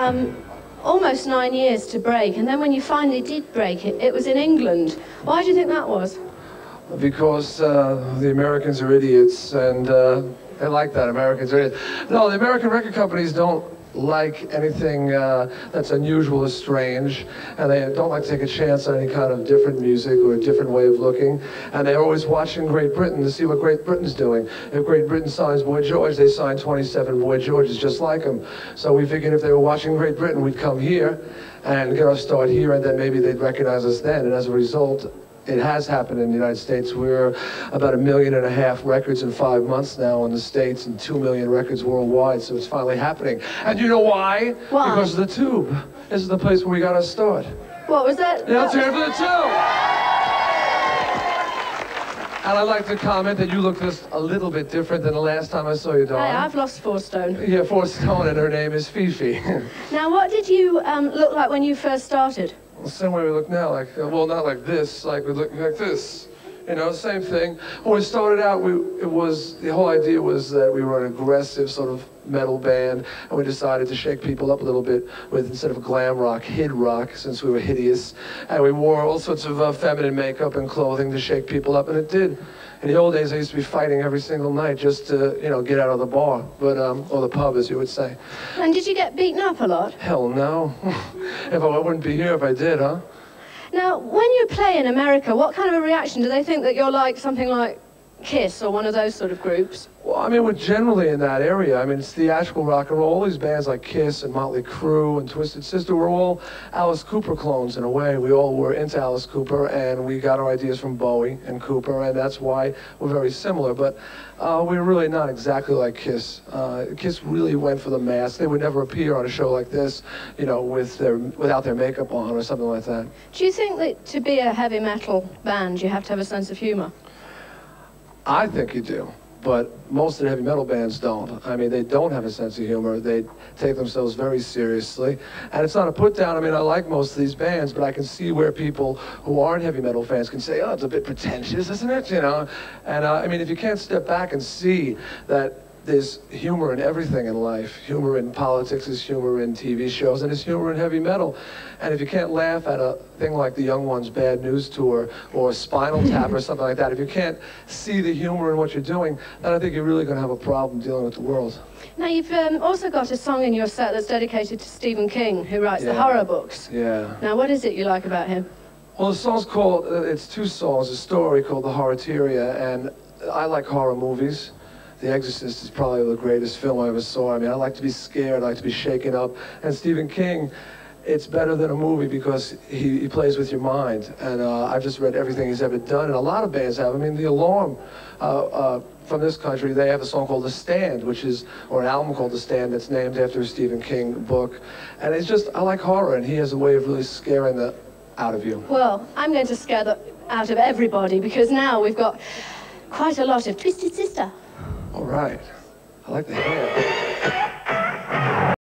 um, almost nine years to break, and then when you finally did break it, it was in England. Why do you think that was? Because uh, the Americans are idiots, and uh, they like that. Americans are idiots. No, the American record companies don't like anything uh, that's unusual or strange, and they don't like to take a chance on any kind of different music or a different way of looking. And they're always watching Great Britain to see what Great Britain's doing. If Great Britain signs Boy George, they sign 27 Boy Georges just like him. So we figured if they were watching Great Britain, we'd come here and get our start here, and then maybe they'd recognize us then. And as a result, it has happened in the United States. We're about a million and a half records in five months now in the States and two million records worldwide, so it's finally happening. And you know why? Why? Because of the tube. This is the place where we got our start. What was that? Yeah, let's hear for the tube. And I'd like to comment that you look just a little bit different than the last time I saw you, Hey, darling. I've lost four stone. Yeah, four stone, and her name is Fifi. Now, what did you um, look like when you first started? The same way we look now, like, well, not like this, like we look like this. You know, same thing. When we started out, we, it was, the whole idea was that we were an aggressive sort of metal band, and we decided to shake people up a little bit with, instead of glam rock, hid rock, since we were hideous. And we wore all sorts of uh, feminine makeup and clothing to shake people up, and it did. In the old days, I used to be fighting every single night just to, you know, get out of the bar, but, um, or the pub, as you would say. And did you get beaten up a lot? Hell no. if I, I wouldn't be here if I did, huh? Now, when you play in America, what kind of a reaction do they think that you're like something like Kiss or one of those sort of groups? Well, I mean, we're generally in that area. I mean, it's theatrical rock and roll. All these bands like Kiss and Motley Crue and Twisted Sister were all Alice Cooper clones in a way. We all were into Alice Cooper, and we got our ideas from Bowie and Cooper, and that's why we're very similar. But uh, we're really not exactly like Kiss. Uh, Kiss really went for the mass. They would never appear on a show like this, you know, with their without their makeup on or something like that. Do you think that to be a heavy metal band, you have to have a sense of humor? I think you do, but most of the heavy metal bands don't. I mean, they don't have a sense of humor. They take themselves very seriously. And it's not a put down. I mean, I like most of these bands, but I can see where people who aren't heavy metal fans can say, oh, it's a bit pretentious, isn't it? You know? And uh, I mean, if you can't step back and see that there's humor in everything in life. Humor in politics is humor in TV shows, and there's humor in heavy metal. And if you can't laugh at a thing like the Young Ones Bad News Tour or Spinal Tap or something like that, if you can't see the humor in what you're doing, then I think you're really going to have a problem dealing with the world. Now, you've um, also got a song in your set that's dedicated to Stephen King, who writes the horror books. Yeah. Now, what is it you like about him? Well, the song's called, uh, it's two songs, a story called The Horror-Teria, and I like horror movies. The Exorcist is probably the greatest film I ever saw. I mean, I like to be scared, I like to be shaken up. And Stephen King, it's better than a movie because he, he plays with your mind. And uh, I've just read everything he's ever done, and a lot of bands have. I mean, The Alarm uh, uh, from this country, they have a song called The Stand, which is, or an album called The Stand that's named after a Stephen King book. And it's just, I like horror, and he has a way of really scaring the out of you. Well, I'm going to scare the out of everybody because now we've got quite a lot of Twisted Sister. All right. I like the hair.